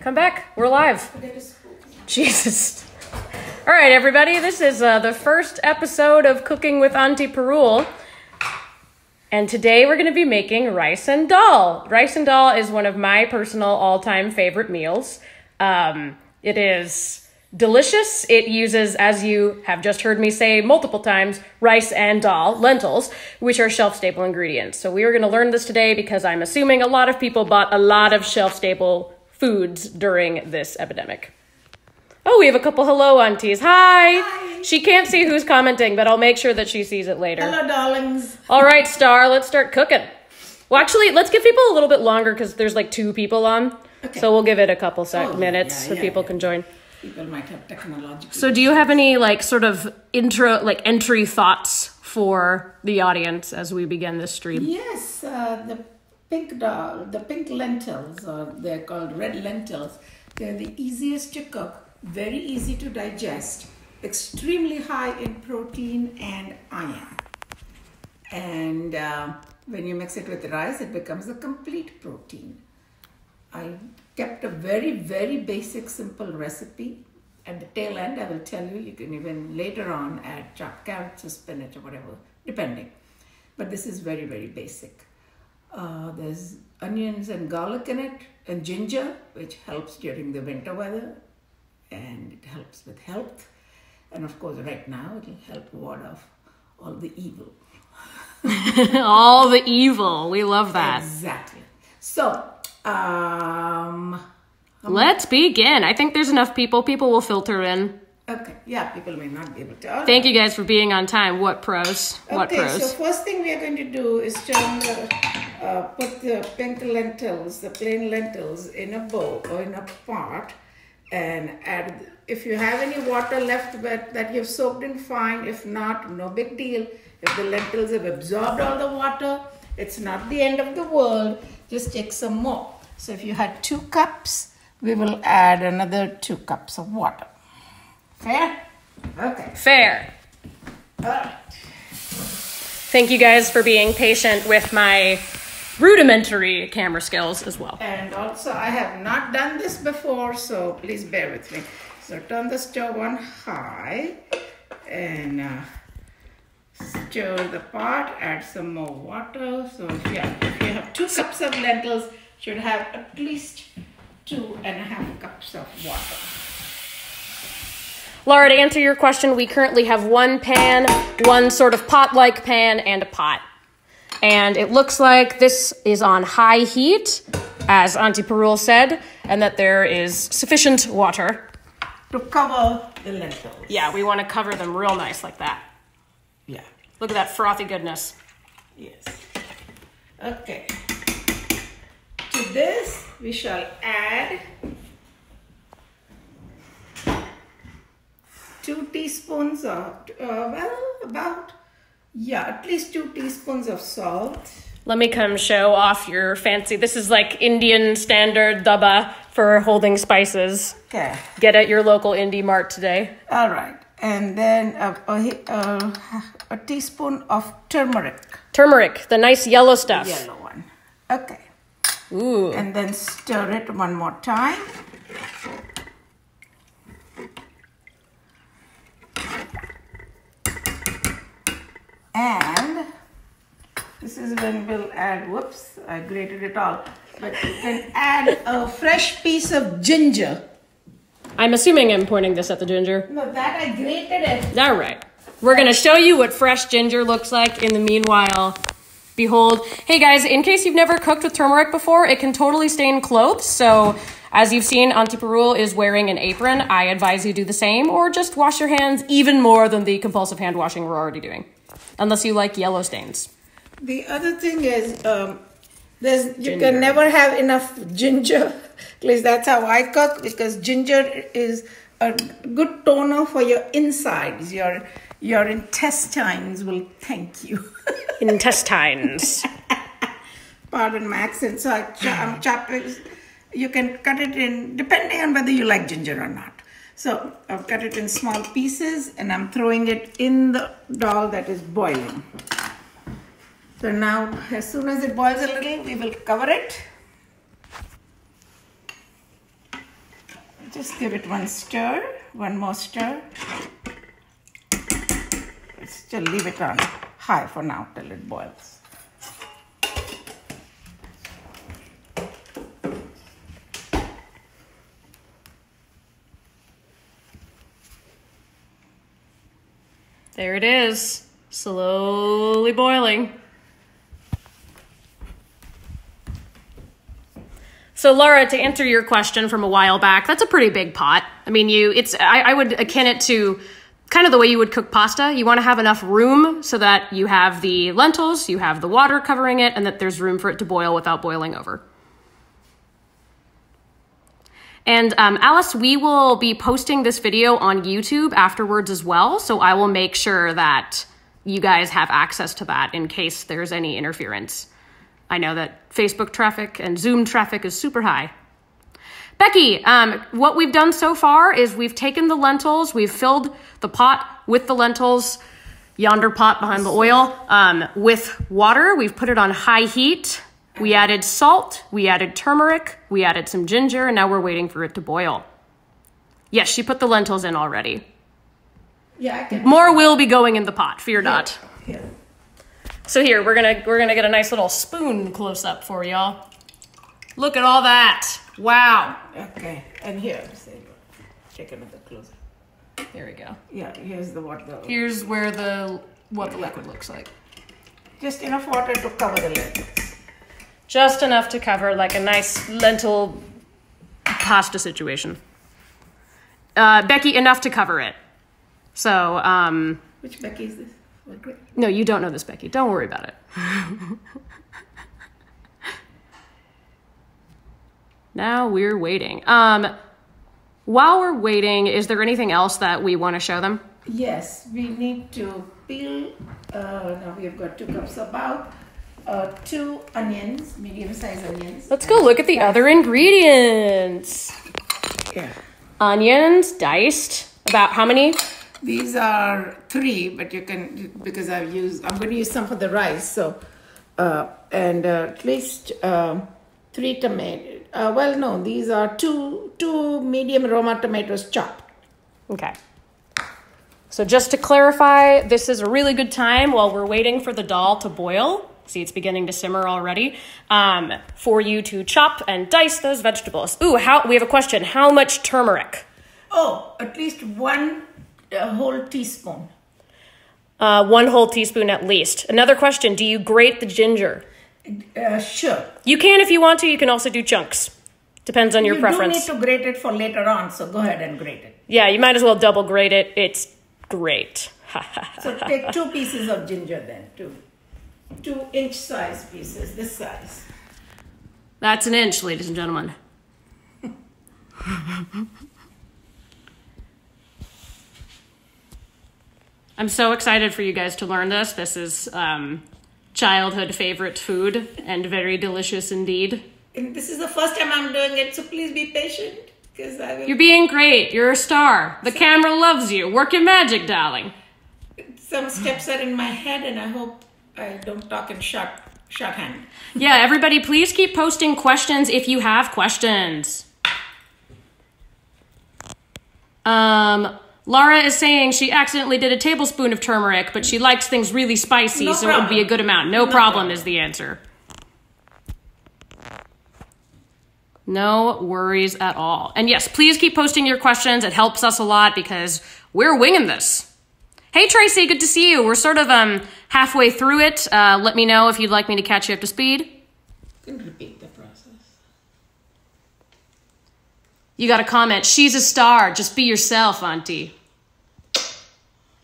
Come back. We're live. Jesus. All right, everybody. This is uh, the first episode of Cooking with Auntie Parul. And today we're going to be making rice and dal. Rice and dal is one of my personal all time favorite meals. Um, it is delicious. It uses, as you have just heard me say multiple times, rice and dal, lentils, which are shelf stable ingredients. So we are going to learn this today because I'm assuming a lot of people bought a lot of shelf stable foods during this epidemic. Oh, we have a couple hello aunties. Hi. Hi. She can't see who's commenting, but I'll make sure that she sees it later. Hello, darlings. All right, Star, let's start cooking. Well, actually, let's give people a little bit longer because there's like two people on. Okay. So we'll give it a couple sec- Oh, minutes yeah, so yeah, people yeah. can join. People might have technological. So, do you have any like sort of intro, like entry thoughts for the audience as we begin this stream? yes, uh, the pink dal, the pink lentils, or they're called red lentils. They're the easiest to cook, very easy to digest, extremely high in protein and iron. And uh, when you mix it with rice, it becomes a complete protein. I kept a very, very basic, simple recipe. At the tail end, I will tell you, you can even later on add chopped carrots or spinach or whatever, depending. But this is very, very basic. Uh, there's onions and garlic in it, and ginger, which helps during the winter weather, and it helps with health. And of course, right now, it'll help ward off all the evil. All the evil. We love that. Exactly. So, um, Let's begin. I think there's enough people. People will filter in. okay, yeah, people may not be able to. all Thank you guys for being on time. What pros? What okay, pros? so first thing we are going to do is turn the, uh, put the pink lentils, the plain lentils, in a bowl or in a pot, and add. If you have any water left that, that you've soaked in, fine. If not, no big deal. If the lentils have absorbed all the water, it's not the end of the world. Just take some more. So if you had two cups, we will add another two cups of water. Fair? Okay. Fair. All right. Thank you guys for being patient with my rudimentary camera skills as well. And also, I have not done this before, so please bear with me. So, turn the stove on high and uh, stir the pot, add some more water. So, if you, have, if you have two cups of lentils, you should have at least two and a half cups of water. Laura, to answer your question, we currently have one pan, one sort of pot like pan, and a pot. And it looks like this is on high heat, as Auntie Parul said, and that there is sufficient water. To cover the lentils. Yeah, we want to cover them real nice like that. Yeah. Look at that frothy goodness. Yes. Okay. To this, we shall add two teaspoons of, uh, well, about, yeah, at least two teaspoons of salt. Let me come show off your fancy. This is like Indian standard dabba for holding spices. Okay. Get at your local indie mart today. All right. And then a, a, a, a teaspoon of turmeric, Turmeric, the nice yellow stuff. yellow one. Okay. Ooh. and then stir it one more time. And this is when we'll add, whoops, I grated it all. But you can add a fresh piece of ginger. I'm assuming I'm pointing this at the ginger. No, that I grated it. All right. We're going to show you what fresh ginger looks like. In the meanwhile, behold. Hey guys, in case you've never cooked with turmeric before, it can totally stain clothes. So, as you've seen, Auntie Parul is wearing an apron. I advise you do the same or just wash your hands even more than the compulsive hand washing we're already doing. Unless you like yellow stains. The other thing is, um, there's you Ginger. can never have enough ginger. At least that's how I cook because ginger is a good toner for your insides. Your your intestines will thank you. Intestines. Pardon my accent. So I ch- I'm chopping. You can cut it in depending on whether you like ginger or not. So I've cut it in small pieces and I'm throwing it in the dal that is boiling. So now, as soon as it boils a little, we will cover it. Just give it one stir, one more stir. Still leave it on high for now till it boils. There it is, slowly boiling. So Laura, to answer your question from a while back, that's a pretty big pot. I mean, you it's I, I would akin it to kind of the way you would cook pasta. You want to have enough room so that you have the lentils, you have the water covering it, and that there's room for it to boil without boiling over. And um, Alice, we will be posting this video on YouTube afterwards as well. So I will make sure that you guys have access to that in case there's any interference. I know that Facebook traffic and Zoom traffic is super high. Becky, um, what we've done so far is we've taken the lentils, we've filled the pot with the lentils, yonder pot behind the oil, um, with water. We've put it on high heat. We added salt, we added turmeric, we added some ginger, and now we're waiting for it to boil. Yes, she put the lentils in already. Yeah, I can. More will be going in the pot, fear not. Here. So here, we're gonna we're gonna get a nice little spoon close up for y'all. Look at all that. Wow. Okay, and here, take another closer. There we go. Yeah, here's the water. Here's where the what the liquid looks like. Just enough water to cover the lid. Just enough to cover like a nice lentil pasta situation. Uh, Becky, enough to cover it. So, um, Which Becky is this? No, you don't know this, Becky. Don't worry about it. now we're waiting. Um, while we're waiting, is there anything else that we want to show them? Yes, we need to peel. Uh, now we have got two cups, of about uh, two onions, medium-sized onions. Let's go look at the other ingredients. Yeah. Onions diced. About how many? These are three, but you can because I've used. I'm going to use some for the rice. So, uh, and uh, at least um three tomato. Uh, well, no, these are two two medium Roma tomatoes chopped. Okay. So just to clarify, this is a really good time while we're waiting for the dal to boil. See, it's beginning to simmer already. Um, for you to chop and dice those vegetables. Ooh, how we have a question. How much turmeric? Oh, at least one uh, whole teaspoon. Uh, one whole teaspoon at least. Another question. Do you grate the ginger? Uh, sure. You can if you want to. You can also do chunks. Depends on your you preference. do need to grate it for later on, so go ahead and grate it. Yeah, you might as well double grate it. It's great. So take two pieces of ginger then, two, two inch size pieces, this size. That's an inch, ladies and gentlemen. I'm so excited for you guys to learn this. This is um, childhood favorite food and very delicious indeed. And this is the first time I'm doing it, so please be patient, because I will. You're being great. You're a star. The camera loves you. Work your magic, darling. Some steps are in my head, and I hope I don't talk in short shorthand. Yeah, everybody, please keep posting questions if you have questions. Um, Laura is saying she accidentally did a tablespoon of turmeric, but she likes things really spicy, No so it would be a good amount. No, No problem, problem. is the answer. No worries at all. And yes, please keep posting your questions. It helps us a lot because we're winging this. Hey Tracy, good to see you. We're sort of um halfway through it. Uh, let me know if you'd like me to catch you up to speed. You repeat the process. You got a comment. She's a star. Just be yourself, Auntie.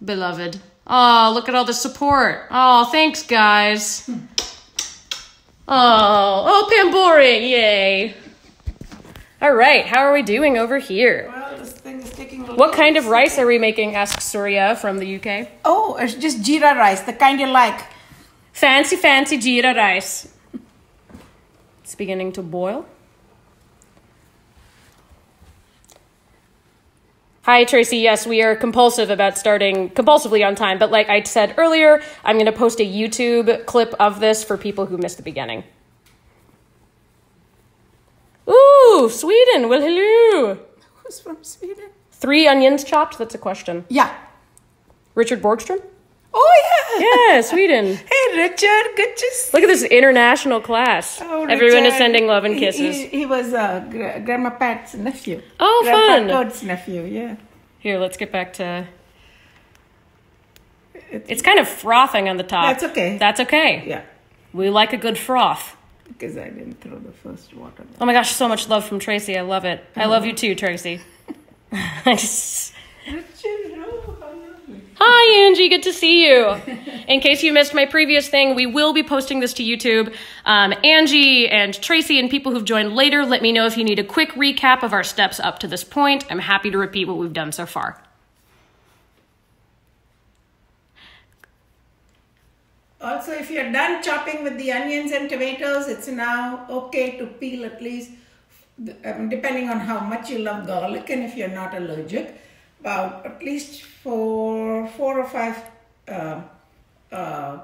Beloved. Oh, look at all the support. Oh, thanks, guys. Oh, oh, Pambori. Yay. All right, how are we doing over here? Well, this thing is taking. What kind of rice are we making? asks Surya from the UK. Oh, it's just jeera rice, the kind you like. Fancy, fancy jeera rice. It's beginning to boil. Hi, Tracy. Yes, we are compulsive about starting compulsively on time, but like I said earlier, I'm going to post a YouTube clip of this for people who missed the beginning. Ooh, Sweden. Well, hello. Who's from Sweden. Three onions chopped? That's a question. Yeah. Richard Borgstrom? Oh yeah. Yeah, Sweden. Hey Richard, good to see Look at this international class. Oh, Everyone is sending love and kisses. He, he was uh, Gra- Grandma Pat's nephew. Oh, Grandpa fun. Todd's nephew. Yeah. Here, let's get back to. It's kind of frothing on the top. That's okay. That's okay. Yeah. We like a good froth. Because I didn't throw the first water. Oh my gosh, so much love from Tracy. I love it. I love you too, Tracy. Hi, Angie. Good to see you. In case you missed my previous thing, we will be posting this to YouTube. Um, Angie and Tracy and people who've joined later, let me know if you need a quick recap of our steps up to this point. I'm happy to repeat what we've done so far. Also, if you're done chopping with the onions and tomatoes, it's now okay to peel at least, depending on how much you love garlic and if you're not allergic, about at least four, four or five uh, uh,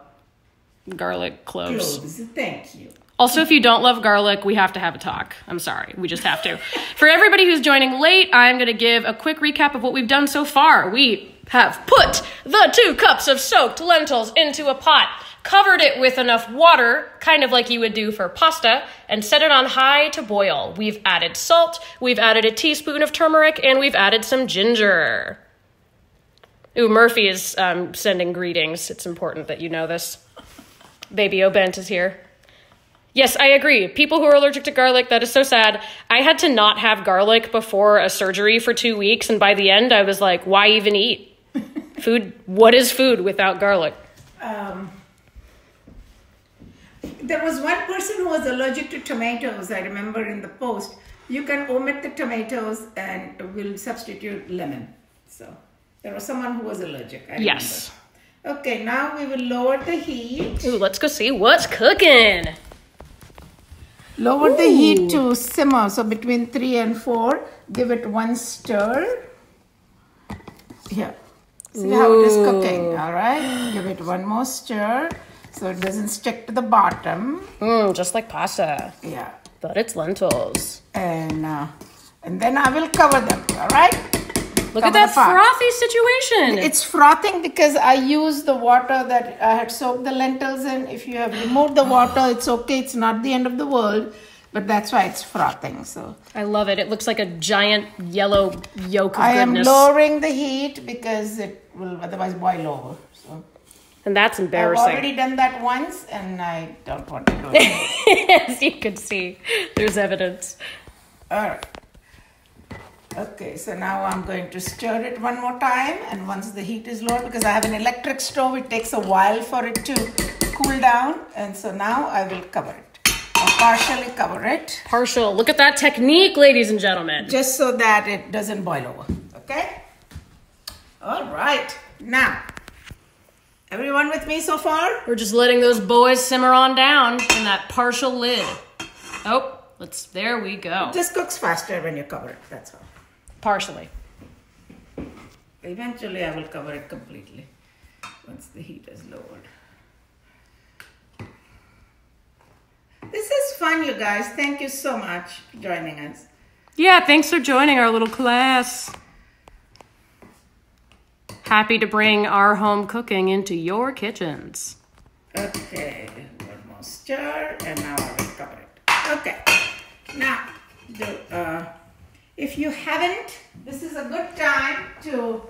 Garlic cloves. cloves. Thank you. Also, if you don't love garlic, we have to have a talk. I'm sorry, we just have to. For everybody who's joining late, I'm going to give a quick recap of what we've done so far. We have put the two cups of soaked lentils into a pot, covered it with enough water, kind of like you would do for pasta, and set it on high to boil. We've added salt, we've added a teaspoon of turmeric, and we've added some ginger. Ooh, Murphy is um, sending greetings. It's important that you know this. Baby O'Bent is here. Yes, I agree. People who are allergic to garlic, that is so sad. I had to not have garlic before a surgery for two weeks, and by the end, I was like, why even eat? food, what is food without garlic? Um, there was one person who was allergic to tomatoes, I remember in the post. You can omit the tomatoes and we'll substitute lemon. So there was someone who was allergic. I Yes. remember. Okay, now we will lower the heat. Ooh, let's go see what's cooking. Lower the heat to simmer, so between three and four. Give it one stir. Here. See how it is cooking, all right? Give it one more stir so it doesn't stick to the bottom. Mmm, just like pasta, Yeah. but it's lentils. And uh, and then I will cover them, all right? Look Cover at that frothy situation. It's frothing because I used the water that I had soaked the lentils in. If you have removed the water, it's okay. It's not the end of the world, but that's why it's frothing. So I love it. It looks like a giant yellow yolk of I am lowering the heat because it will otherwise boil over. And that's embarrassing. I've already done that once, and I don't want to do it. As you can see, there's evidence. All right. Okay, so now I'm going to stir it one more time, and once the heat is low, because I have an electric stove, it takes a while for it to cool down, and so now I will cover it. I'll partially cover it, Partial. Look at that technique, ladies and gentlemen. just so that it doesn't boil over. Okay? All right. Now, everyone with me so far? We're just letting those boys simmer on down in that partial lid. Oh, let's. There we go. It just cooks faster when you cover it. That's all. Partially. Eventually, I will cover it completely once the heat is lowered. This is fun, you guys. Thank you so much for joining us. Yeah, thanks for joining our little class. Happy to bring our home cooking into your kitchens. Okay, one more stir, and now I will cover it. Okay, now, the, uh, if you haven't, this is a good time to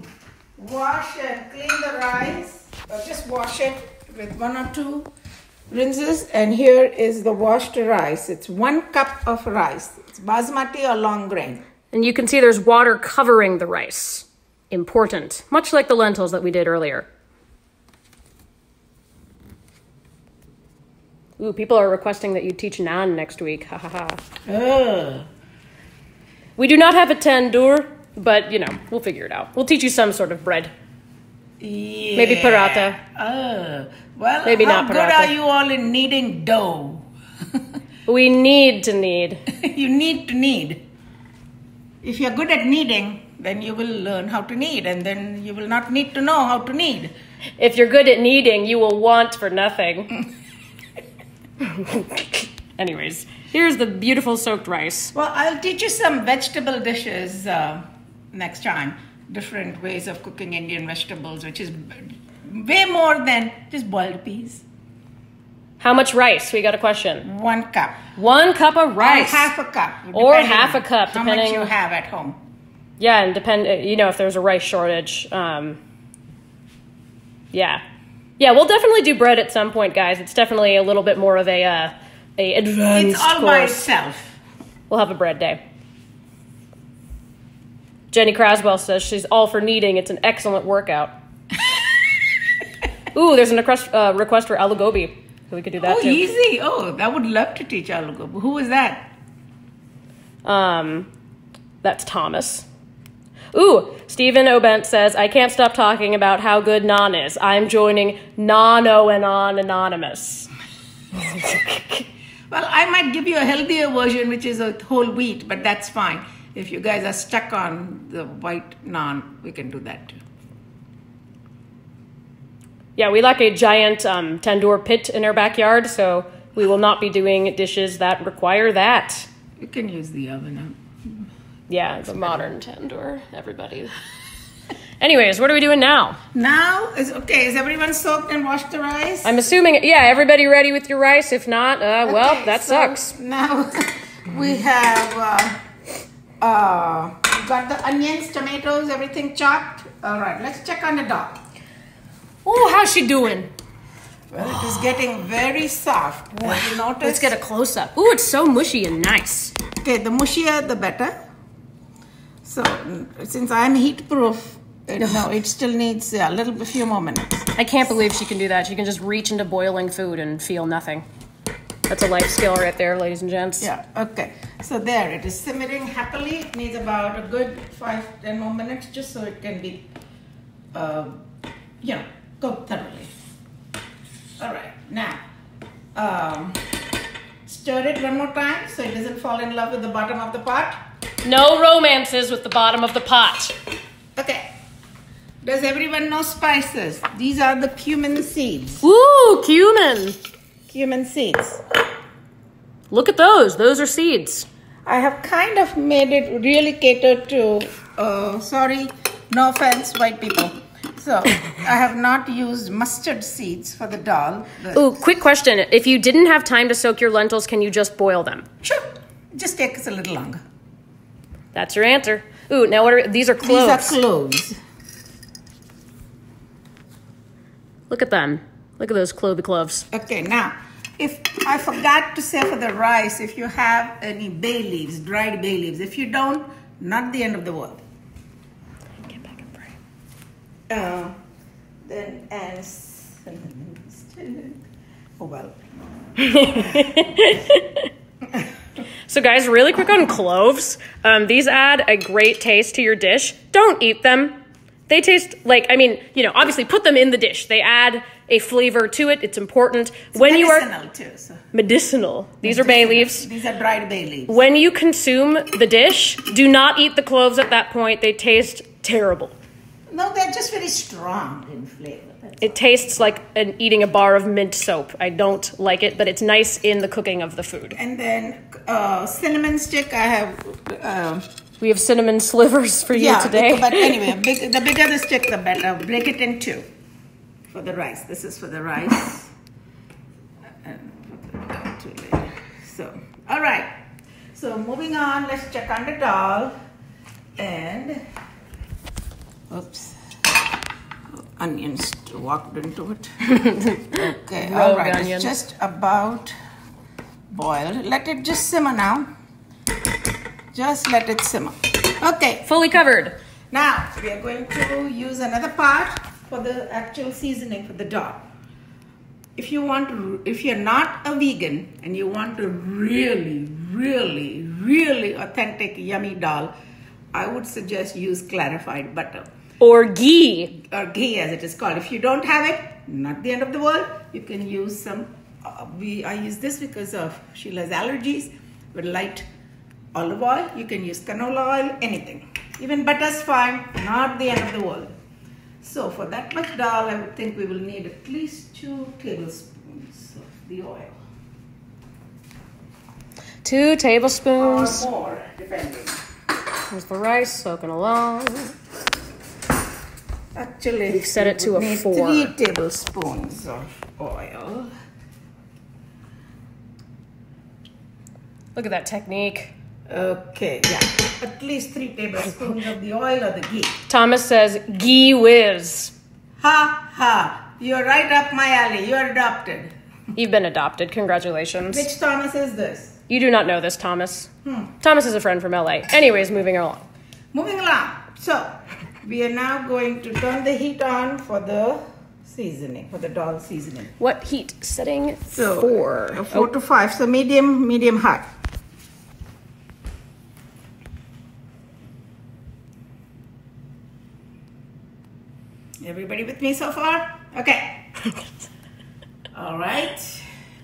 wash and clean the rice, or just wash it with one or two rinses. And here is the washed rice. It's one cup of rice. It's basmati or long grain. And you can see there's water covering the rice. Important. Much like the lentils that we did earlier. Ooh, people are requesting that you teach naan next week. Ha ha ha. Ugh. We do not have a tandoor, but you know, we'll figure it out. We'll teach you some sort of bread. Yeah. Maybe paratha. Oh, well, Maybe how not good paratha. are you all in kneading dough? We need to knead. you need to knead. If you're good at kneading, then you will learn how to knead, and then you will not need to know how to knead. If you're good at kneading, you will want for nothing. Anyways, here's the beautiful soaked rice. Well, I'll teach you some vegetable dishes uh, next time different ways of cooking Indian vegetables, which is way more than just boiled peas. How much rice? We got a question. One cup. One cup of Or rice. half a cup. Or half a on cup, How much you have at home. Yeah, and depend. uh, You know, if there's a rice shortage. Um, yeah, yeah, we'll definitely do bread at some point, guys. It's definitely a little bit more of a uh, a advanced It's all by course. itself. We'll have a bread day. Jenny Craswell says she's all for kneading. It's an excellent workout. Ooh, there's a request, uh, request for aloo gobi. So we could do that Oh, too. easy. Oh, I would love to teach aloo gobi. Who was that? Um, that's Thomas. Ooh, Stephen Obent says, I can't stop talking about how good naan is. I'm joining Nano and On Anonymous. Well, I might give you a healthier version, which is a whole wheat, but that's fine. If you guys are stuck on the white naan, we can do that too. Yeah, we like a giant um, tandoor pit in our backyard, so we will not be doing dishes that require that. You can use the oven. Yeah, the modern tandoor, everybody. Anyways, what are we doing now? Now is okay. Is everyone soaked and washed the rice? I'm assuming, yeah, everybody ready with your rice? If not, uh, well, Okay, that so sucks. Now we have uh, uh, got the onions, tomatoes, everything chopped. All right, let's check on the dog. Oh, how's she doing? Well, it is getting very soft. Have you noticed? Let's get a close up. Ooh, it's so mushy and nice. Okay, the mushier the better. So since I'm heat proof, it, no, it still needs yeah, a little a few more minutes. I can't believe she can do that. She can just reach into boiling food and feel nothing. That's a life skill right there, ladies and gents. Yeah, okay. So there, it is simmering happily. It needs about a good five, ten more minutes just so it can be, uh, you know, cooked thoroughly. All right, now, um, stir it one more time so it doesn't fall in love with the bottom of the pot. No romances with the bottom of the pot. Okay. Does everyone know spices? These are the cumin seeds. Ooh, cumin. Cumin seeds. Look at those. Those are seeds. I have kind of made it really catered to, uh, sorry, no offense, white people. So I have not used mustard seeds for the dal. Ooh, quick question. If you didn't have time to soak your lentils, can you just boil them? Sure, just take us a little longer. That's your answer. Ooh, now what are these are cloves. These are cloves. Look at them. Look at those clovey cloves. Okay, now, if I forgot to say for the rice, if you have any bay leaves, dried bay leaves, if you don't, not the end of the world. Get back and pray. Uh, then as oh well. So, guys, really quick on cloves. Um, these add a great taste to your dish. Don't eat them. They taste like, I mean, you know, obviously put them in the dish. They add a flavor to it. It's important. when you are medicinal too. So. medicinal, these are bay leaves. These are dried bay leaves. When you consume the dish, do not eat the cloves at that point. They taste terrible. No, they're just very strong in flavor. It tastes like an, eating a bar of mint soap. I don't like it, but it's nice in the cooking of the food. And then uh, cinnamon stick, I have. Uh, We have cinnamon slivers for you yeah, today. But anyway, big, the bigger the stick, the better. Break it in two for the rice. This is for the rice. And put that two later. So, all right. So moving on, let's check on the dal. And, oops, onions walked into it. okay, all right. Onion. It's just about boiled. Let it just simmer now. Just let it simmer. Okay, Fully covered. now we are going to use another pot for the actual seasoning for the dal. If you want to, if you're not a vegan and you want to really, really, really authentic yummy dal, I would suggest use clarified butter Or ghee. or ghee as it is called. If you don't have it, not the end of the world. You can use some. Uh, we I use this because of Sheila's allergies. With light olive oil, you can use canola oil, anything. Even butter's fine. Not the end of the world. So for that much dal, I would think we will need at least two tablespoons of the oil Two or tablespoons. more, depending. There's the rice soaking along. Actually, We've set it to a four. Three tablespoons of oil. Look at that technique. Okay, yeah. At least three tablespoons of the oil or the ghee. Thomas says, "Gee whiz." Ha ha! You're right up my alley. You're adopted. You've been adopted. Congratulations. Which Thomas is this? You do not know this, Thomas. Hmm. Thomas is a friend from LA. Anyways, moving along. Moving along. So, we are now going to turn the heat on for the seasoning, for the dal seasoning. What heat? Setting So, four. uh, Four to five. So, medium, medium hot. Everybody with me so far? Okay. All right.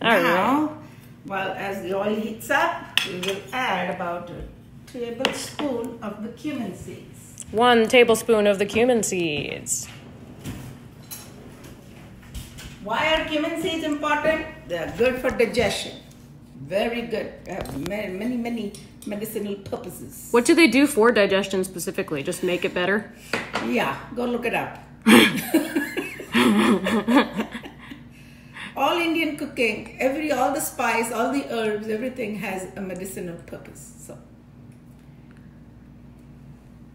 All now, well, as the oil heats up, we will add about a tablespoon of the cumin seeds. One tablespoon of the cumin seeds. Why are cumin seeds important? They are good for digestion. Very good. They have many, many, many medicinal purposes. What do they do for digestion specifically? Just make it better? Yeah, go look it up. all Indian cooking, every all the spice, all the herbs, everything has a medicinal purpose. So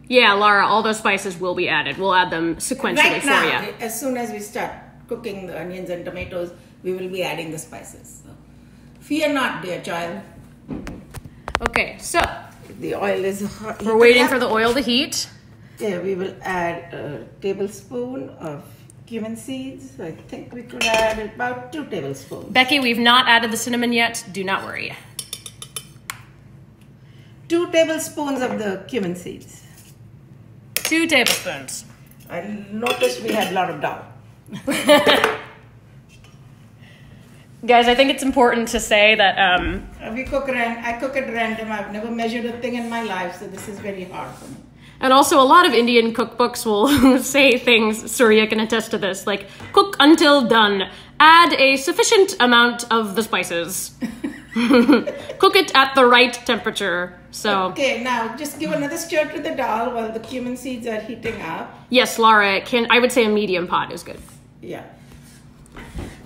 Yeah, Laura, all those spices will be added. We'll add them sequentially right for now, you. as soon as we start cooking the onions and tomatoes, we will be adding the spices. So, fear not, dear child. Okay, so The oil is hot. we're waiting for the oil to heat. Yeah, we will add a tablespoon of cumin seeds. I think we could add about two tablespoons. Becky, we've not added the cinnamon yet. Do not worry. Two tablespoons of the cumin seeds. Two tablespoons. I noticed we had a lot of dal. Guys, I think it's important to say that um, We cook ran- I cook at random. I've never measured a thing in my life, so this is very hard for me. And also, a lot of Indian cookbooks will say things, Surya can attest to this, like cook until done. Add a sufficient amount of the spices. cook it at the right temperature. So, Okay, now just give another stir to the dal while the cumin seeds are heating up. yes, Laura, can I would say a medium pot is good. Yeah.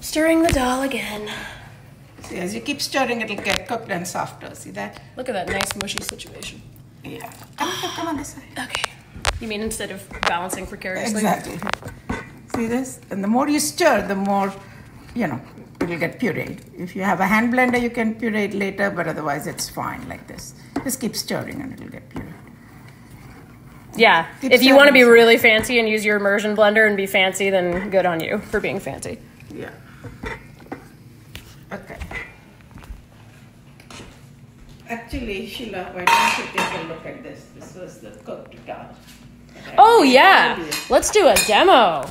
Stirring the dal again. See, as you keep stirring, it'll get cooked and softer. See that? Look at that nice mushy situation. Yeah. Come, on, come on this side. Okay. You mean instead of balancing precariously? Exactly. See this? And the more you stir, the more, you know, it'll get pureed. If you have a hand blender, you can puree it later, but otherwise it's fine like this. Just keep stirring and it'll get pureed. Yeah. Keep if you want to be really fancy and use your immersion blender and be fancy, then good on you for being fancy. Yeah. Okay. Actually, Sheila, why don't you take a look at this? This was the cooked dal. Oh yeah, let's do a demo.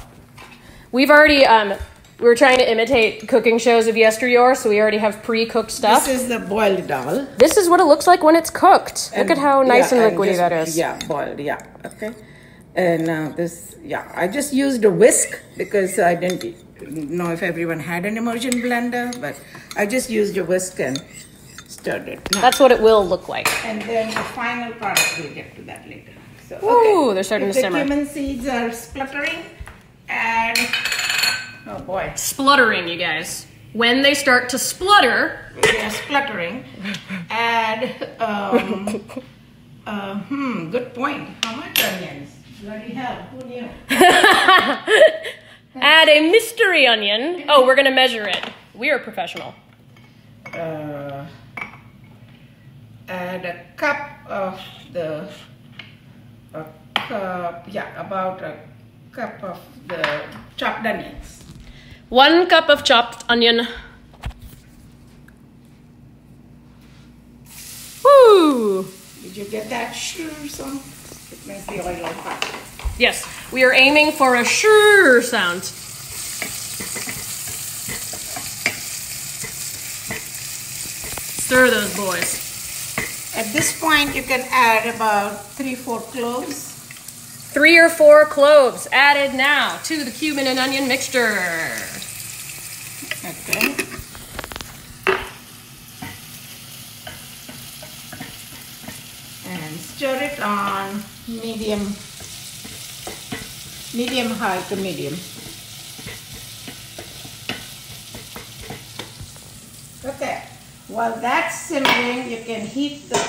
We've already um, we were trying to imitate cooking shows of yesteryear, so we already have pre-cooked stuff. This is the boiled dal. This is what it looks like when it's cooked. Look at how nice Yeah, and liquidy just- that is. Yeah, boiled. Yeah. Okay. And uh, this, yeah, I just used a whisk because I didn't know if everyone had an immersion blender, but I just used a whisk and stirred it. That's what it will look like. And then the final product, we'll get to that later. So, Ooh, they're starting if to the simmer. cumin seeds are spluttering, and oh boy, Spluttering, you guys. When they start to splutter, spluttering. Add, um, uh, hmm, good point. How much onions? Bloody hell, who knew? add a mystery onion. Oh, we're gonna measure it. We are professional. uh, add a cup of the a cup yeah about a cup of the chopped onions One cup of chopped onion. Woo! did you get that sure song it makes the oil fire Yes, we are aiming for a sure sound. Stir those boys. at this point you can add about three four cloves Three or four cloves added now to the cumin and onion mixture. okay and stir it on medium, medium high to medium. Okay, while that's simmering, you can heat the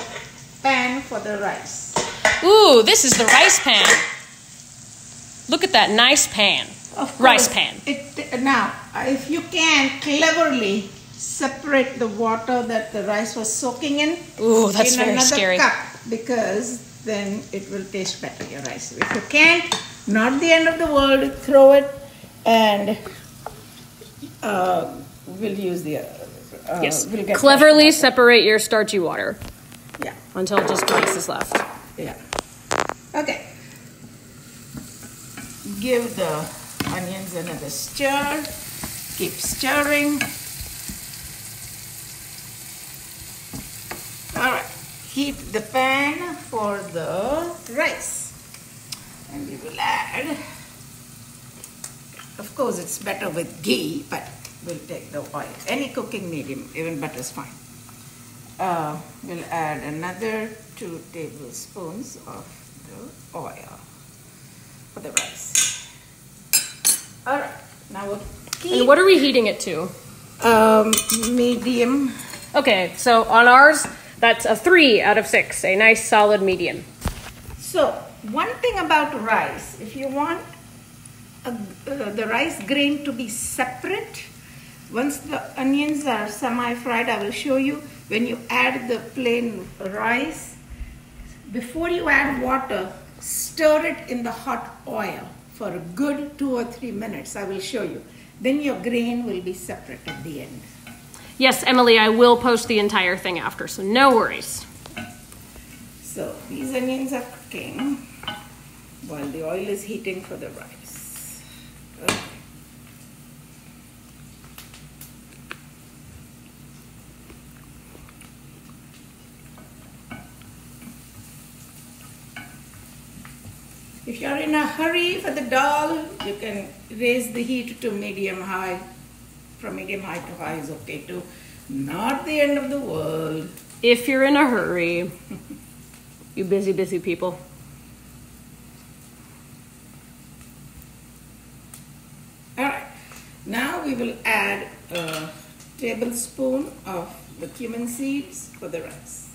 pan for the rice. Ooh, this is the rice pan. Look at that nice pan. Of Rice pan. It, now, if you can cleverly separate the water that the rice was soaking in Ooh, that's in very another scary. cup because then it will taste better your rice. If you can't, not the end of the world. Throw it and uh, we'll use the. Uh, Yes. We'll Cleverly separate your starchy water Yeah. until just rice is left. Yeah. Okay. Give the onions another stir. Keep stirring. All right. Heat the pan for the rice. And we will add, of course, it's better with ghee, but we'll take the oil. Any cooking medium, even butter is fine. Uh, we'll add another two tablespoons of the oil for the rice. All right, now we'll keep And what are we heating it to? um, medium. Okay, so on ours, that's a three out of six, a nice solid medium. So one thing about rice, if you want a, uh, the rice grain to be separate, once the onions are semi-fried, I will show you when you add the plain rice. Before you add water, stir it in the hot oil for a good two or three minutes. I will show you. Then your grain will be separate at the end. Yes, Emily, I will post the entire thing after, so no worries. So these onions are cooking while the oil is heating for the rice. Okay. If you're in a hurry for the dal, you can raise the heat to medium high. From medium high to high is okay too. Not the end of the world. If you're in a hurry, you busy, busy people. All right. Now we will add a tablespoon of the cumin seeds for the rice.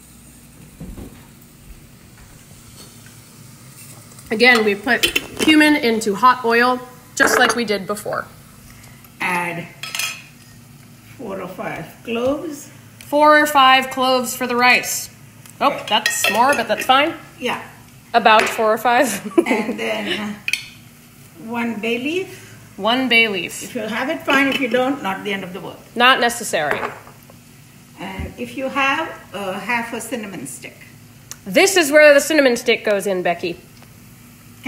Again, we put cumin into hot oil, just like we did before. Add four or five cloves. Four or five cloves for the rice. Oh, that's more, but that's fine. Yeah. About four or five. And then one bay leaf. One bay leaf. If you have it, fine. If you don't, not the end of the world. Not necessary. And if you have uh, half a cinnamon stick. This is where the cinnamon stick goes in, Becky.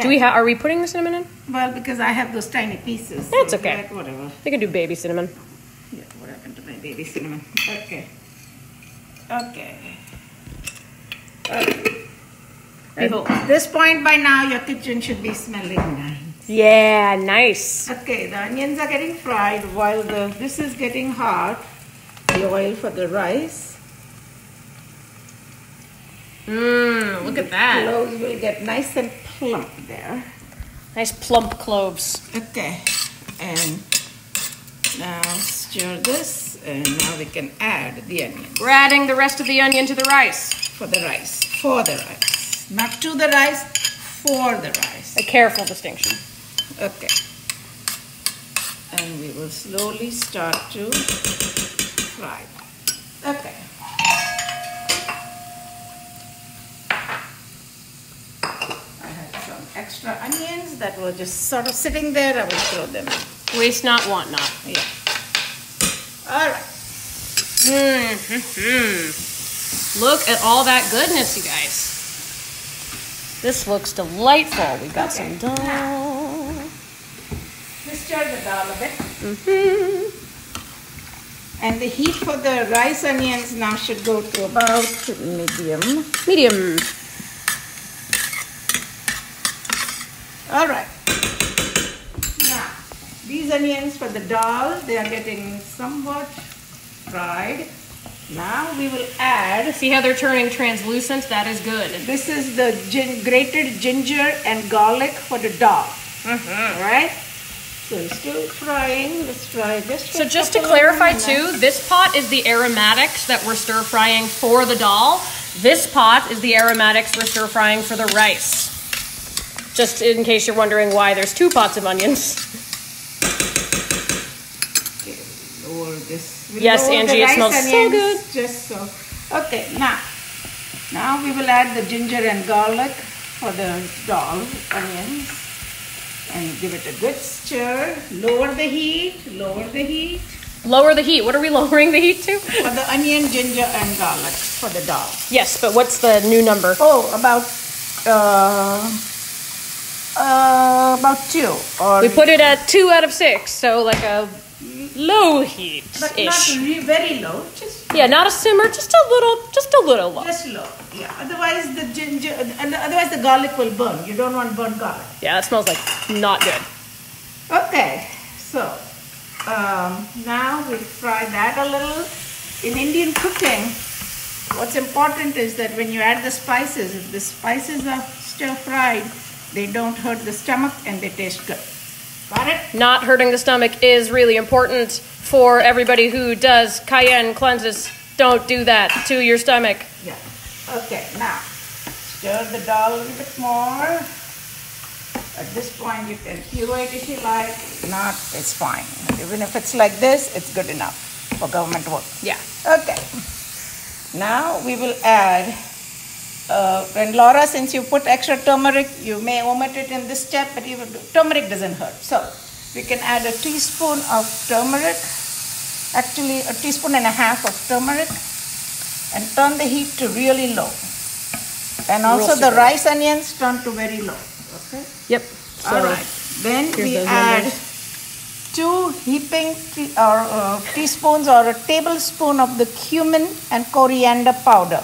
Do we have? are we putting the cinnamon in? Well, because I have those tiny pieces. That's so okay. like, whatever. We can do baby cinnamon. Yeah, what happened to my baby cinnamon? Okay. Okay. Okay. At this point by now, your kitchen should be smelling nice. Yeah, nice. Okay, the onions are getting fried while the this is getting hot. The oil for the rice. Mmm, look at that. Cloves will get nice and plump there. Nice plump cloves. Okay, and now stir this, and now we can add the onion. We're adding the rest of the onion to the rice. for the rice. For the rice, not to the rice, for the rice. A careful distinction. Okay. And we will slowly start to fry. Okay. I had some extra onions that were just sort of sitting there. I will throw them in. Waste not, want not. Yeah. All right. Mm-hmm. Look at all that goodness, you guys. This looks delightful. We've got Okay. some. We stir the dal a bit. Mm-hmm. And the heat for the rice onions now should go to about medium. Medium. All right. Now, these onions for the dal, they are getting somewhat fried. Now we will add. See how they're turning translucent? That is good. This is the gin, grated ginger and garlic for the dal. Mm-hmm. All right. So it's still frying. Let's try just. So just to clarify too, this pot is the aromatics that we're stir frying for the dal. This pot is the aromatics we're stir frying for the rice. Just in case you're wondering why there's two pots of onions. Okay, lower this. We'll Yes, Angie, it smells so good. Just so. Okay, now, now we will add the ginger and garlic for the dal onions, and give it a good stir. Lower the heat. Lower the heat Lower the heat. What are we lowering the heat to? for the onion, ginger, and garlic for the dal. Yes, but what's the new number? Oh, about uh, uh, about two or We put it at two out of six, so like a low heat but not re- very low. Just Yeah, not a simmer, just a little, just a little low. just low. Yeah. Otherwise the ginger, and otherwise the garlic will burn. You don't want burnt garlic. Yeah, it smells like not good. Okay. So um, now we fry that a little. In Indian cooking, what's important is that when you add the spices, if the spices are stir fried, they don't hurt the stomach and they taste good. Got it? Not hurting the stomach is really important for everybody who does cayenne cleanses. Don't do that to your stomach. Yeah. Okay, now stir the dal a little bit more. At this point, you can puree it if you like. Not, it's fine. Even if it's like this, it's good enough for government work. Yeah. Okay. Now we will add, uh, and Laura, since you put extra turmeric, you may omit it in this step, but even turmeric doesn't hurt. So we can add a teaspoon of turmeric, actually a teaspoon and a half of turmeric, and turn the heat to really low. And also the super. rice onions turn to very low. Okay. Yep. All right. Then we add numbers. two heaping tea, or uh, teaspoons or a tablespoon of the cumin and coriander powder.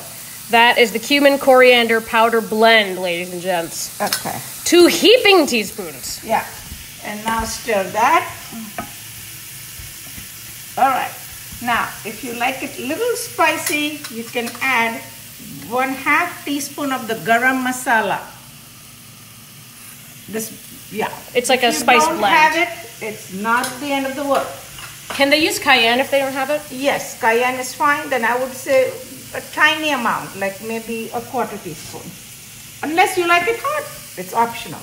That is the cumin coriander powder blend, ladies and gents. Okay. Two heaping teaspoons. Yeah. And now stir that. All right. Now, if you like it little spicy, you can add one half teaspoon of the garam masala. This, yeah. It's like a if you spice don't blend. have it, it's not the end of the world. Can they use cayenne if they don't have it? Yes, cayenne is fine. Then I would say a tiny amount, like maybe a quarter teaspoon. Unless you like it hot, it's optional.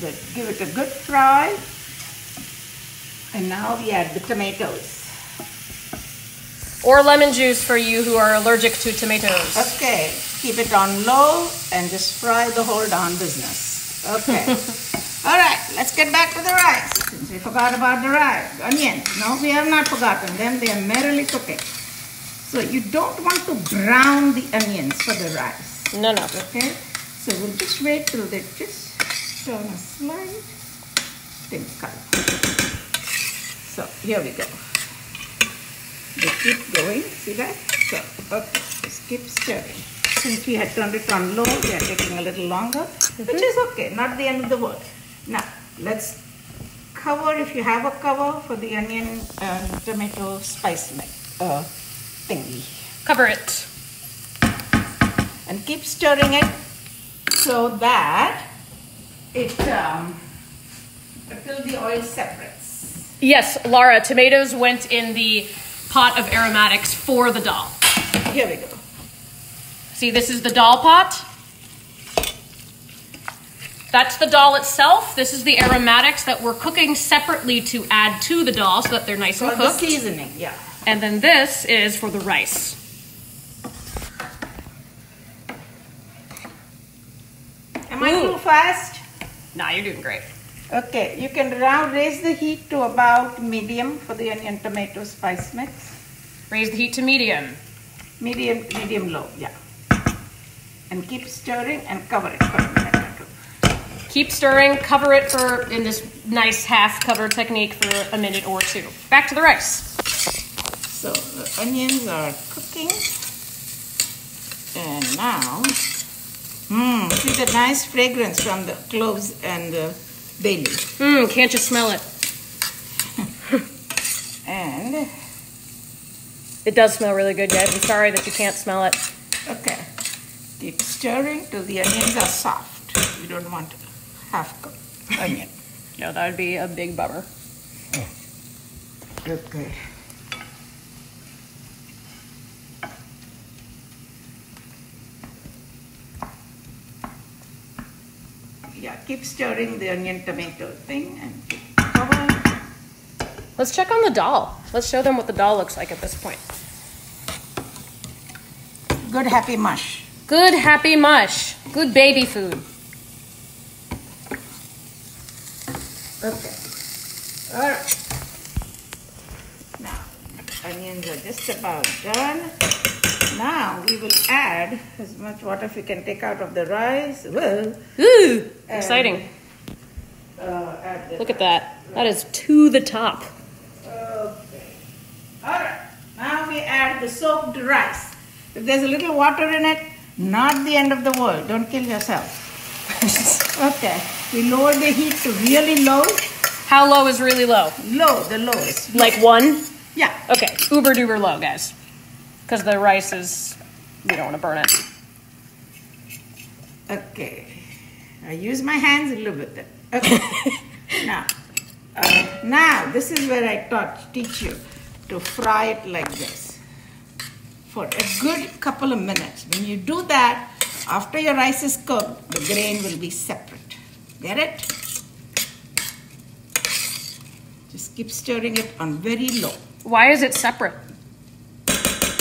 Good. Give it a good fry. And now we add the tomatoes. Or lemon juice for you who are allergic to tomatoes. Okay, keep it on low and just fry the whole darn business. Okay. All right, let's get back to the rice. Since we forgot about the rice, onions. No, we have not forgotten them. They are merrily cooking. So you don't want to brown the onions for the rice. No, no. Okay? So we'll just wait till they just turn a slight pink color. So here we go. They keep going, see that? So, okay, just keep stirring. Since we had turned it on low, they are taking a little longer, which is okay, not the end of the world. Now, let's cover, if you have a cover for the onion and tomato spice mix, uh, thingy Cover it. and keep stirring it so that it um, until the oil separates. Yes, Laura, tomatoes went in the pot of aromatics for the dal. Here we go. See, this is the dal pot. That's the dal itself. This is the aromatics that we're cooking separately to add to the dal so that they're nice and For the cooked. seasoning, yeah. And then this is for the rice. Am I Ooh. too fast? Nah, you're doing great. Okay, you can now raise the heat to about medium for the onion tomato spice mix. Raise the heat to medium. Medium, medium low, yeah. And keep stirring and cover it for a minute. Keep stirring, cover it for in this nice half cover technique for a minute or two. Back to the rice. So the onions are cooking. And now, mmm, see the nice fragrance from the cloves and the bay leaf. Mmm, can't you smell it? And It does smell really good, guys. I'm sorry that you can't smell it. Okay. Keep stirring till the onions are soft. You don't want half cooked onion. No, that would be a big bummer. Oh. Okay. Yeah, keep stirring the onion tomato thing and cover. Let's check on the dal. Let's show them what the dal looks like at this point. Good happy mush. Good happy mush. Good baby food. Okay. All right. Now, onions are just about done. Now we will add as much water as we can take out of the rice. Well, Ooh, exciting. uh, Look at that. That is to the top. Okay. All right. Now we add the soaked rice. If there's a little water in it, not the end of the world. Don't kill yourself. okay. We lower the heat to really low. How low is really low? Low, the lowest. Like one? Yeah. Okay, uber duper low, guys. Because the rice is, we don't want to burn it. Okay. I use my hands a little bit. Okay. now, uh, now this is where I taught teach you to fry it like this for a good couple of minutes. When you do that, after your rice is cooked, the grain will be separate. Get it? Just keep stirring it on very low. Why is it separate?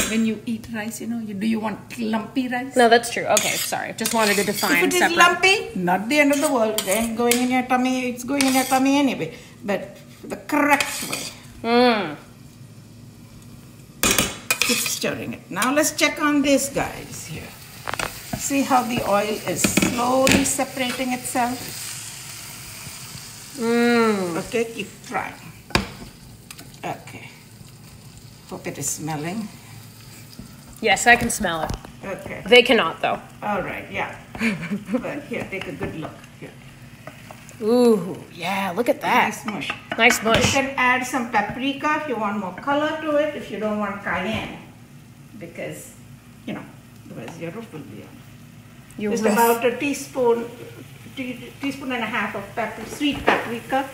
When you eat rice, you know, you, do you want lumpy rice? No, that's true. Okay, sorry. I just wanted to define If it is separate. lumpy, not the end of the world. Then going in your tummy, it's going in your tummy anyway. But the correct way. Mm. Keep stirring it. Now let's check on this, guys. Here. See how the oil is slowly separating itself. Mm. Okay, keep trying. Okay. Hope it is smelling. Yes, I can smell it. Okay. They cannot, though. All right. Yeah. but here, take a good look. Here. Ooh, yeah, look at that. Nice mush. Nice mush. You can add some paprika if you want more color to it, if you don't want cayenne. Because, you know, otherwise your roof will be on. You Just about a teaspoon, tea, teaspoon and a half of sweet paprika.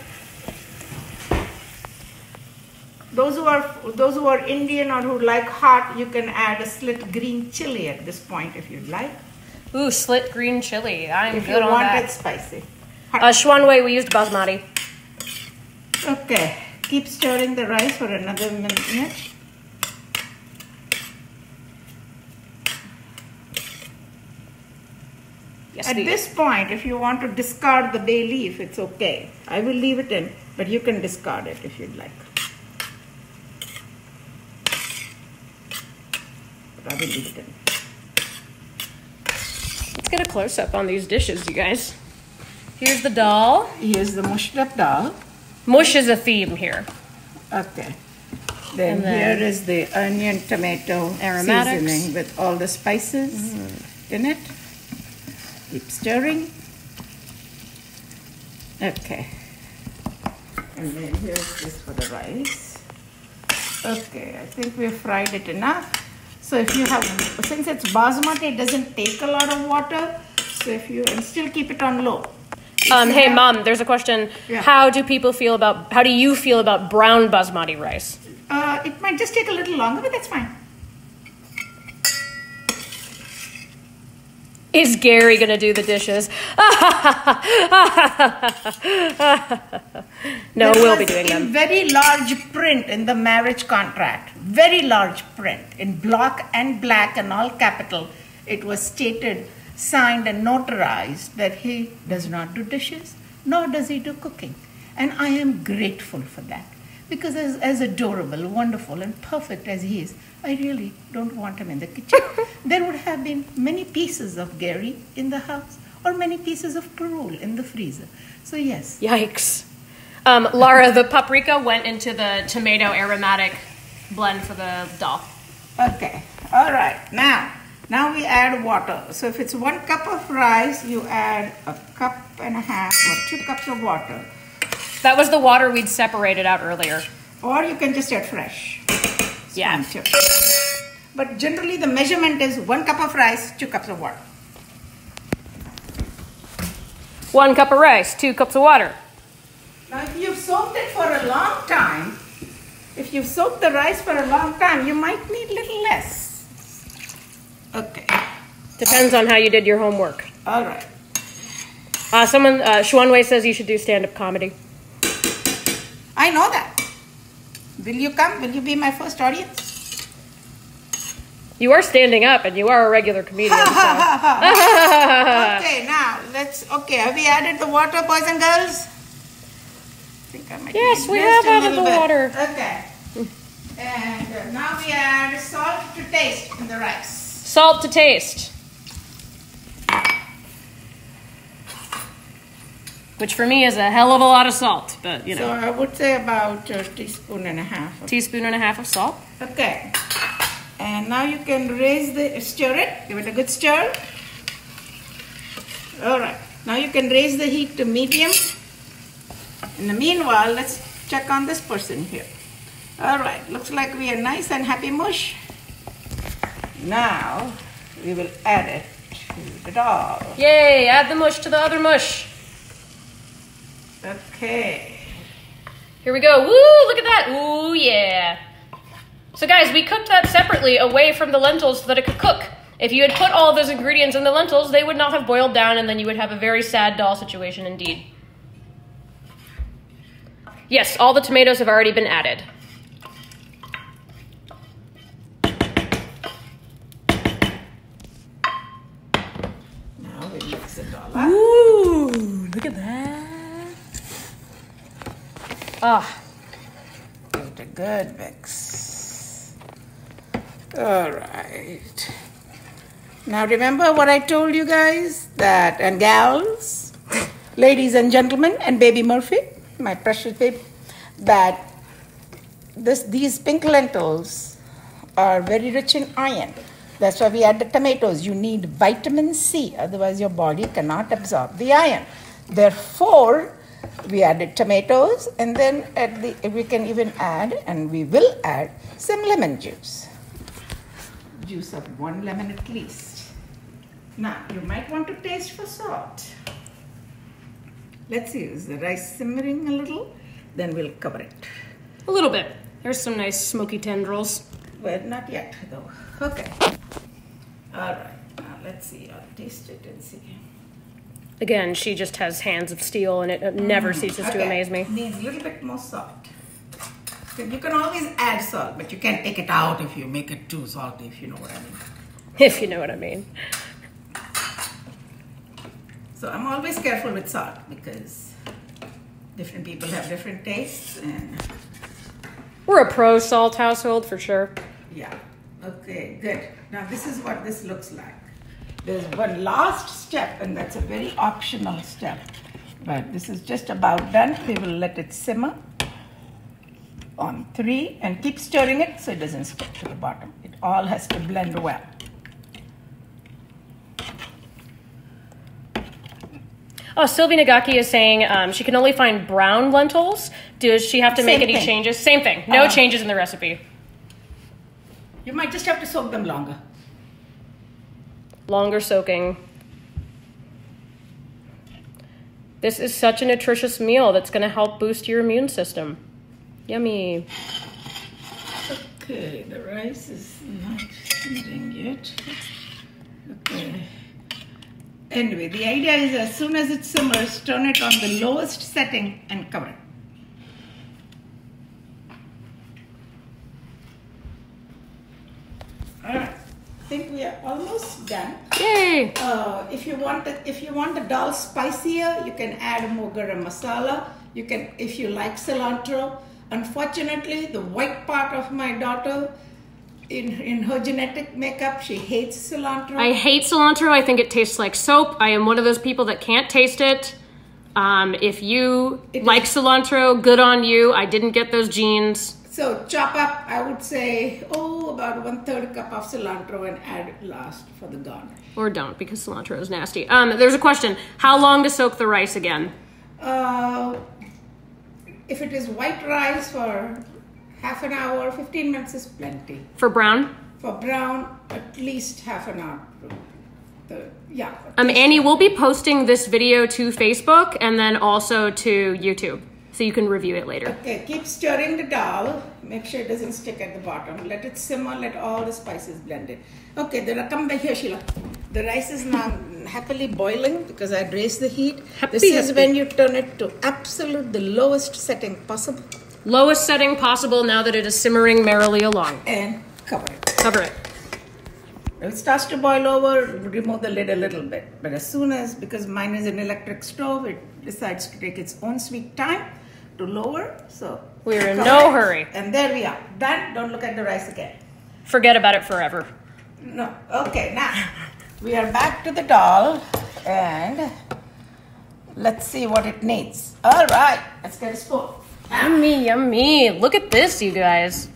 Those who are those who are Indian or who like hot, you can add a slit green chili at this point if you'd like. Ooh, slit green chili. I'm If good you want it spicy. Uh, Xuanwei, we used basmati. Okay, keep stirring the rice for another minute. Yes, At this point, if you want to discard the bay leaf, it's okay. I will leave it in, but you can discard it if you'd like. I it. Let's get a close up on these dishes, you guys. Here's the dal. Here's the mushed up dal. Mush is a theme here. Okay. Then, then- here is the onion tomato Aromatics. seasoning with all the spices mm-hmm. in it. Keep stirring. Okay. And then here's this for the rice. Okay, I think we've fried it enough. So if you have, since it's basmati, it doesn't take a lot of water. So if you, and still keep it on low. Um, hey, have- mom, there's a question. Yeah. How do people feel about, how do you feel about brown basmati rice? Uh, it might just take a little longer, but that's fine. Is Gary gonna do the dishes? no, we'll be doing in them. very large print in the marriage contract, very large print in block and black and all capital. It was stated, signed and notarized that he does not do dishes, nor does he do cooking. And I am grateful for that. Because as, as adorable, wonderful, and perfect as he is, I really don't want him in the kitchen. there would have been many pieces of Gary in the house, or many pieces of Parul in the freezer. So yes, Yikes. Um, Laura, the paprika went into the tomato aromatic blend for the dal. Okay, all right. Now, now we add water. So if it's one cup of rice, you add a cup and a half or two cups of water. That was the water we'd separated out earlier. Or you can just add fresh. Yeah. too. But generally, the measurement is one cup of rice, two cups of water. One cup of rice, two cups of water. Now, if you've soaked it for a long time, if you've soaked the rice for a long time, you might need a little less. Okay, Depends on how you did your homework. all right. Uh, someone, uh, Xuanwei says you should do stand up comedy. I know that. Will you come? Will you be my first audience? You are standing up and you are a regular comedian. So. okay, now let's. Okay, have we added the water, boys and girls? I think I might Yes, we have added the bit. water. Okay. And uh, now we add salt to taste in the rice. Salt to taste. Which for me is a hell of a lot of salt, but you know. So I would say about a teaspoon and a half. of- teaspoon and a half of salt. Okay. And now you can raise the stir it. Give it a good stir. All right. Now you can raise the heat to medium. In the meanwhile, let's check on this person here. All right. Looks like we are nice and happy mush. Now we will add it to the dal. Yay, add the mush to the other mush. Okay. Here we go. Woo, look at that. Ooh, yeah. So, guys, we cooked that separately away from the lentils so that it could cook. If you had put all those ingredients in the lentils, they would not have boiled down, and then you would have a very sad dal situation indeed. Yes, all the tomatoes have already been added. Ah, a good mix. All right. Now remember what I told you guys that and gals, ladies and gentlemen, and baby Murphy, my precious baby, that this these pink lentils are very rich in iron. That's why we add the tomatoes. You need vitamin C, otherwise your body cannot absorb the iron. Therefore, we added tomatoes, and then at the we can even add, and we will add some lemon juice. Juice of one lemon at least. Now you might want to taste for salt. Let's see, is the rice simmering a little? Then we'll cover it. a little bit. There's some nice smoky tendrils. Well, not yet though. Okay. All right. Now let's see. I'll taste it and see. Again, she just has hands of steel, and it uh, never ceases to Okay. amaze me. Needs a little bit more salt. You can always add salt, but you can't take it out if you make it too salty, if you know what I mean. If you know what I mean. So I'm always careful with salt because different people have different tastes and We're a pro salt household for sure. yeah. Okay, good. Now this is what this looks like. There's one last step and that's a very optional step. But this is just about done. We will let it simmer on three and keep stirring it so it doesn't stick to the bottom. It all has to blend well. Oh, Sylvie Nagaki is saying um, she can only find brown lentils. Does she have to make any thing. changes? Same thing. No Uh, changes in the recipe. You might just have to soak them longer. Longer soaking. This is such a nutritious meal that's going to help boost your immune system. Yummy. Okay, the rice is not simmering yet. Okay. Anyway, the idea is as soon as it simmers, turn it on the lowest setting and cover it. Alright, I think we are almost done. Yay! Uh, if you want the if you want the dal spicier, you can add more garam masala. You can if you like cilantro. Unfortunately, the white part of my daughter, in in her genetic makeup, she hates cilantro. I hate cilantro. I think it tastes like soap. I am one of those people that can't taste it. Um, if you It like cilantro, good on you. I didn't get those genes. So chop up. I would say oh about one third cup of cilantro and add it last for the garnish. Or don't, because cilantro is nasty. Um, there's a question. How long to soak the rice again? Uh, if it is white rice for half an hour, 15 minutes is plenty. For brown? For brown, at least half an hour. The, yeah. Um, Annie, we'll be posting this video to Facebook and then also to YouTube, so you can review it later. Okay, keep stirring the dal. Make sure it doesn't stick at the bottom. Let it simmer. Let all the spices blend in. Okay, then come back here, Sheila. The rice is now happily boiling because I raised the heat. Happy, this is happy. when you turn it to absolute the lowest setting possible Lowest setting possible now that it is simmering merrily along. and cover it. Cover it. If it starts to boil over, remove the lid a little bit. But as soon as, because mine is an electric stove, it decides to take its own sweet time to lower. So We're in no hurry. And there we are. Done. Don't look at the rice again. Forget about it forever. No. Okay, now we are back to the dal and let's see what it needs. All right, let's get a spoon. Yummy, yummy. Look at this, you guys.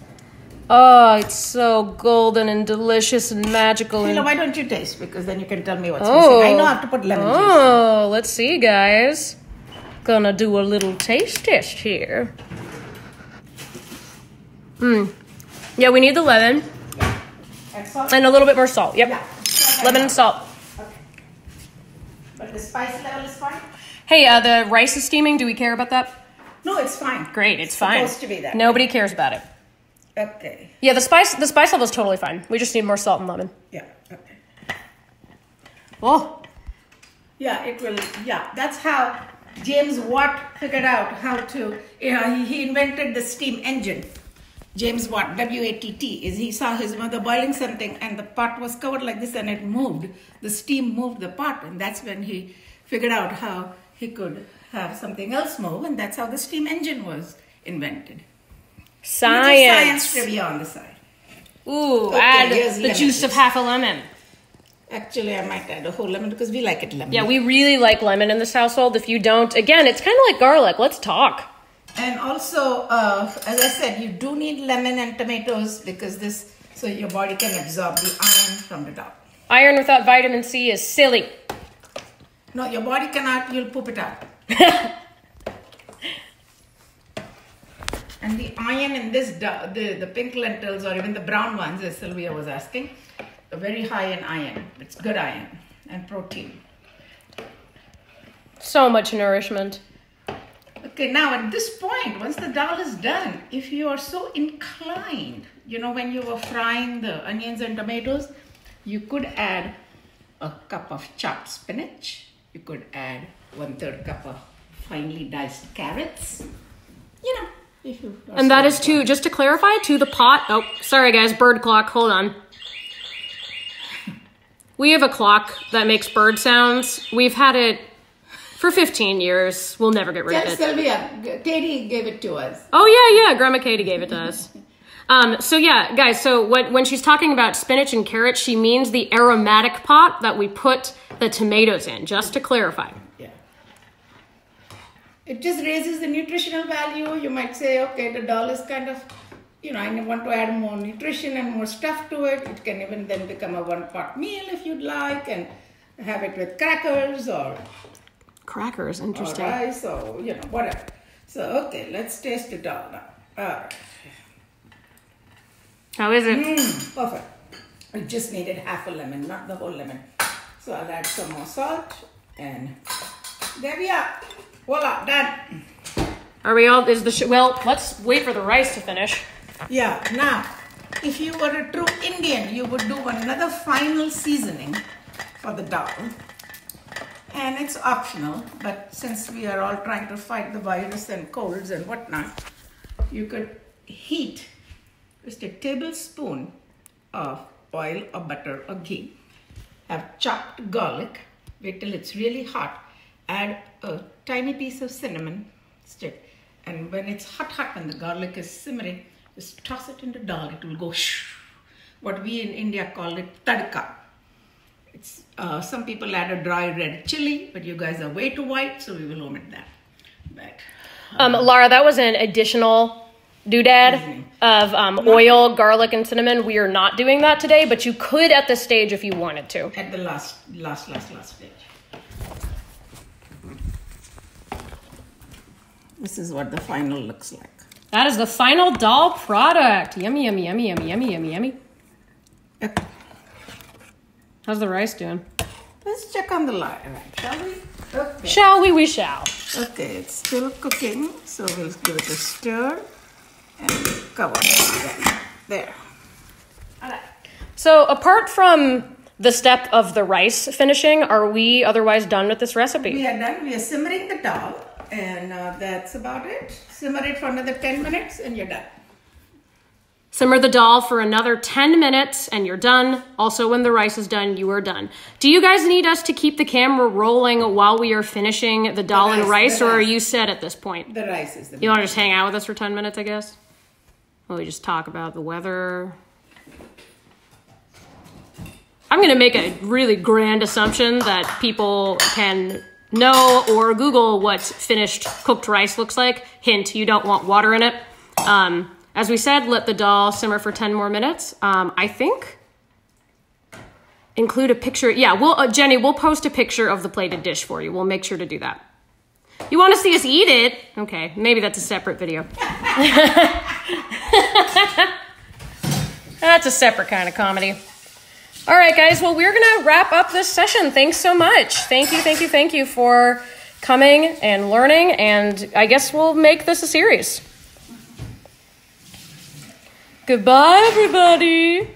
Oh, it's so golden and delicious and magical. You know, why don't you taste? Because then you can tell me what's Oh. missing. I oh. know I have to put lemon juice. oh, let's see, guys. Gonna do a little taste test here. Hmm. Yeah, we need the lemon And and a little bit more salt. Yep. Yeah. Lemon and salt. Okay. But the spice level is fine? Hey, uh, the rice is steaming. Do we care about that? No, it's fine. Great, it's fine. supposed to be that. Nobody cares about it. Okay. Yeah, the spice the spice level is totally fine. We just need more salt and lemon. Yeah. Okay. Oh, Yeah, it will. Yeah, that's how James Watt figured out how to. You know, he, he invented the steam engine. James Watt, W A T T, is he saw his mother boiling something and the pot was covered like this and it moved. The steam moved the pot, and that's when he figured out how he could have something else move, and that's how the steam engine was invented. Science. science trivia on the side. Ooh, Okay, add the lemon juice of half a lemon. Actually, I might add a whole lemon because we like it lemon. Yeah, we really like lemon in this household. If you don't, again, it's kind of like garlic. Let's talk. And also, uh, as I said, you do need lemon and tomatoes because this, so your body can absorb the iron from the dal. Iron without vitamin C is silly. No, your body cannot, you'll poop it out. and the iron in this, da- the, the pink lentils or even the brown ones, as Sylvia was asking, are very high in iron. It's good iron and protein. So much nourishment. Okay, now at this point, once the dal is done, if you are so inclined, you know, when you were frying the onions and tomatoes, you could add a cup of chopped spinach. You could add one third cup of finely diced carrots. You know, if you. And that is to, just to clarify, to the pot. Oh, sorry guys, bird clock. Hold on. We have a clock that makes bird sounds. We've had it for 15 years. We'll never get rid Tell of it. Sylvia, Katie gave it to us. Oh yeah, yeah. Grandma Katie gave it to us. Um, so yeah, guys. So what, when she's talking about spinach and carrots, she means the aromatic pot that we put the tomatoes in. Just to clarify. Yeah. It just raises the nutritional value. You might say, okay, the dal is kind of, you know, I want to add more nutrition and more stuff to it. It can even then become a one pot meal if you'd like and have it with crackers or, Crackers, or interesting. rice or, you know, whatever. So, okay, let's taste it now. All right. How is it? Mm, perfect. It just needed half a lemon, not the whole lemon. So I'll add some more salt and there we are. Voila, done. Are we all? Is the sh- well? Let's wait for the rice to finish. Yeah, now, if you were a true Indian, you would do another final seasoning for the dal. And it's optional, but since we are all trying to fight the virus and colds and whatnot, you could heat just a tablespoon of oil or butter or ghee. Have chopped garlic, wait till it's really hot, add a tiny piece of cinnamon stick, and when it's hot, hot, when the garlic is simmering, just toss it in the dal, it will go shh. What we in India call it tadka. It's, uh, some people add a dry red chili, but you guys are way too white, so we will omit that. But Um, Lara, that was an additional doodad of um, oil, garlic, and cinnamon. We are not doing that today, but you could at this stage if you wanted to. at the last, last, last, last stage. This is what the final looks like. That is the final dal product. Yummy, yummy, yummy, yummy, yummy, yummy, yummy. Okay. How's the rice doing? Let's check on the line, shall we? Okay. Shall we? We shall. Okay, it's still cooking, so we'll give it a stir and cover it again. There. All right. So, apart from the step of the rice finishing, are we otherwise done with this recipe? We are done. We are simmering the dal, and uh, that's about it. Simmer it for another 10 minutes, and you're done. Simmer the dal for another 10 minutes and you're done. Also, when the rice is done, you are done. Do you guys need us to keep the camera rolling while we are finishing the dal and rice, rice, or are you set at this point? The rice is the You want to just hang out with us for 10 minutes, I guess? Well, we just talk about the weather. I'm going to make a really grand assumption that people can know or Google what finished cooked rice looks like. Hint, you don't want water in it. Um, as we said, let the dal simmer for 10 more minutes. Um, I think include a picture. Yeah, we'll, uh, Jenny, we'll post a picture of the plated dish for you. We'll make sure to do that. You want to see us eat it? Okay, maybe that's a separate video. that's a separate kind of comedy. All right, guys. Well, we're going to wrap up this session. Thanks so much. Thank you, thank you, thank you for coming and learning. And I guess we'll make this a series. Goodbye, everybody.